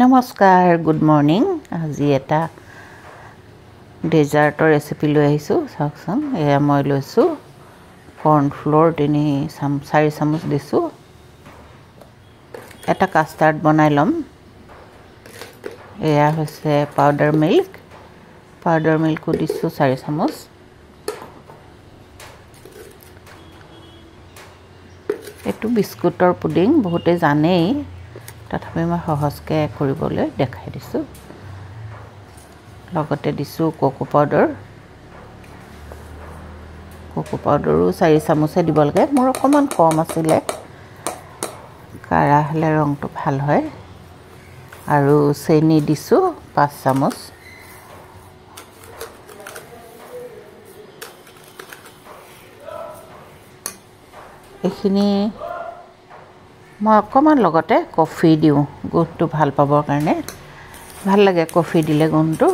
নমস্কাৰ good morning আজি এটা ডেজাৰ্টৰ ৰেচিপি লৈ আহিছোঁ চাওকচোন। এয়া মই লৈছোঁ কৰ্ণফ্ল'ৰ তিনি চাম চাৰি চামুচ দিছোঁ। এটা কাষ্টাৰ্ড বনাই ল'ম। এয়া হৈছে পাউডাৰ মিল্ক পাউডাৰ মিল্কো দিছোঁ চাৰি চামুচ। এইটো বিস্কুটৰ পুডিং বহুতে জানেই। তথাপি মই সহজকৈ কৰিবলৈ দেখাই দিছোঁ। লগতে দিছোঁ কোকো পাউডাৰ কোকো পাউডাৰো চাৰি চামুচে দিব লাগে। মোৰ অকণমান কম আছিলে। কাঢ়া হ'লে ৰংটো ভাল হয়। আৰু চেনি দিছোঁ পাঁচ চামুচ। এইখিনি মই অকণমান লগতে কফি দিওঁ গোন্ধটো ভাল পাবৰ কাৰণে। ভাল লাগে কফি দিলে গোন্ধটো।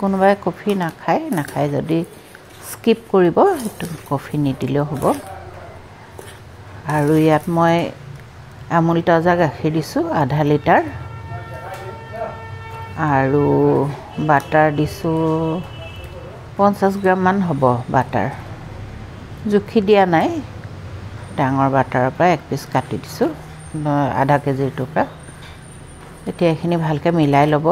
কোনোবাই কফি নাখায় নাখায় যদি স্কিপ কৰিব সেইটো কফি নিদিলেও হ'ব। আৰু ইয়াত মই আমুল তাজা গাখীৰ দিছোঁ আধা লিটাৰ। আৰু বাটাৰ দিছোঁ পঞ্চাছ গ্ৰামমান হ'ব বাটাৰ। জুখি দিয়া নাই ডাঙৰ বাটাৰৰ পৰা এক পিচ কাটি দিছোঁ। আধা কেজিটোৰ পৰা এতিয়া এইখিনি ভালকৈ মিলাই ল'ব।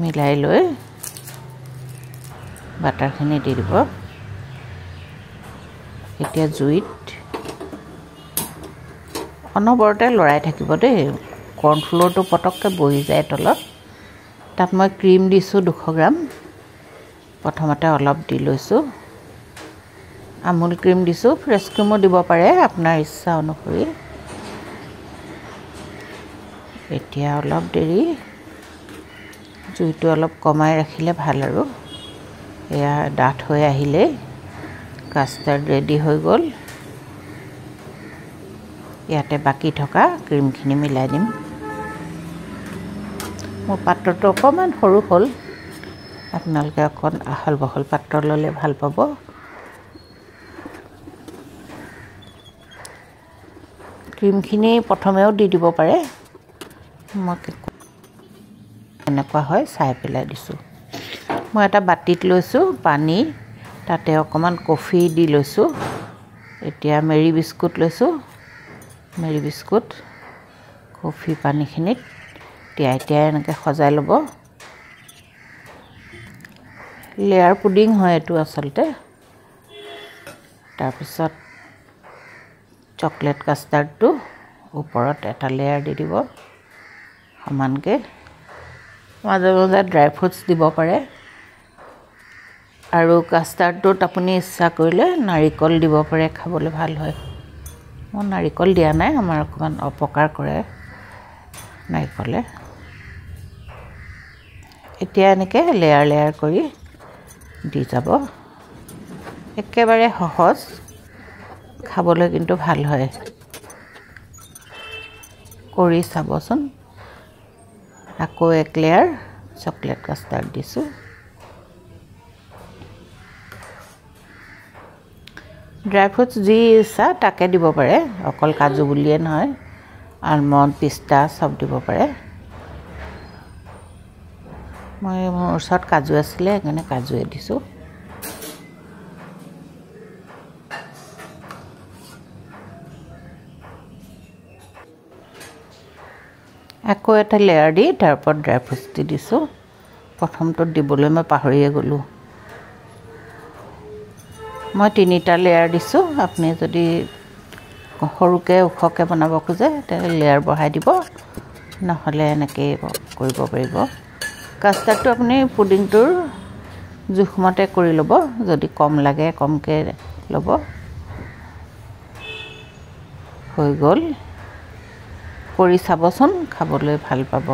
মিলাই লৈ বাটাৰখিনি দি দিব। এতিয়া জুইত অনবৰতে লৰাই থাকিব দেই। কৰ্ণফ্ল'ৰটো পটককৈ বহি যায় তলত। তাত মই ক্ৰীম দিছোঁ দুশ গ্ৰাম। প্ৰথমতে অলপ দি লৈছোঁ। আমুল ক্ৰীম দিছোঁ। ফ্ৰেছ ক্ৰীমো দিব পাৰে আপোনাৰ ইচ্ছা অনুসৰি। এতিয়া অলপ দেৰি। জুইটো অলপ কমাই ৰাখিলে ভাল আৰু। এয়া ডাঠ হৈ আহিলেই কাষ্টাৰ্ড ৰেডি হৈ গ'ল। ইয়াতে বাকী থকা ক্ৰীমখিনি মিলাই দিম। মোৰ পাত্ৰটো অকণমান সৰু হ'ল। আপোনালোকে অকণ আহল বহল পাত্ৰ ল'লে ভাল পাব। ক্ৰীমখিনি প্ৰথমেও দি দিব পাৰে। মই এনেকুৱা হয় চাই পেলাই দিছোঁ। মই এটা বাতিত লৈছোঁ পানী। তাতে অকণমান কফি দি লৈছোঁ। এতিয়া মেৰি বিস্কুট লৈছোঁ। মেৰি বিস্কুট কফি পানীখিনিত। তিয়াই তিয়াই এনেকৈ সজাই ল'ব। লেয়াৰ পুডিং হয় এইটো আচলতে। তাৰপিছত চকলেট কাষ্টাৰ্ডটো ওপৰত এটা লেয়াৰ দি দিব সমানকৈ। মাজে মাজে ড্ৰাই ফ্ৰুটছ দিব পাৰে। আৰু কাষ্টাৰ্ডটোত আপুনি ইচ্ছা কৰিলে নাৰিকল দিব পাৰে খাবলৈ ভাল হয়। মই নাৰিকল দিয়া নাই আমাৰ অকণমান অপকাৰ কৰে নাৰিকলে। এতিয়া এনেকৈ লেয়াৰ লেয়াৰ কৰি দি যাব। একেবাৰে সহজ। খাবলৈ কিন্তু ভাল হয়। কৰি চাবচোন। আকৌ এক লেয়াৰ চকলেট কাষ্টাৰ্ড দিছোঁ। ড্ৰাই ফ্ৰুটছ যি ইচ্ছা তাকে দিব পাৰে। অকল কাজু বুলিয়ে নহয় আলমণ্ড পিষ্টা চব দিব পাৰে। মই মোৰ ওচৰত কাজু আছিলে সেইকাৰণে কাজুৱে দিছোঁ। আকৌ এটা লেয়াৰ দি তাৰ ওপৰত ড্ৰাই ফ্ৰুটছ দি দিছোঁ। প্ৰথমটোত দিবলৈ মই পাহৰিয়ে গ'লোঁ। মই তিনিটা লেয়াৰ দিছোঁ। আপুনি যদি সৰুকৈ ওখকৈ বনাব খোজে তেতিয়া লেয়াৰ বঢ়াই দিব। নহ'লে এনেকৈয়ে কৰিব পাৰিব। কাষ্টাৰ্ডটো আপুনি পুডিংটোৰ জোখমতে কৰি ল'ব যদি কম লাগে কমকৈ ল'ব। হৈ গ'ল। কৰি চাবচোন খাবলৈ ভাল পাব।